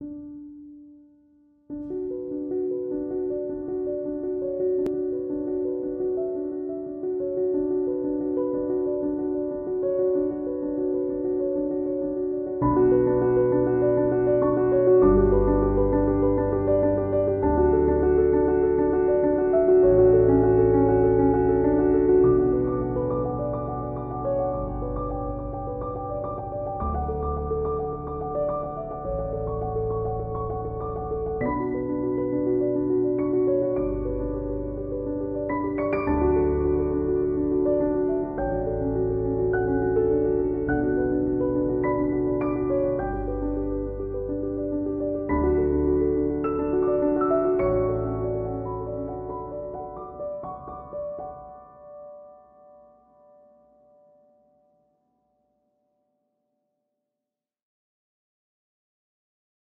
you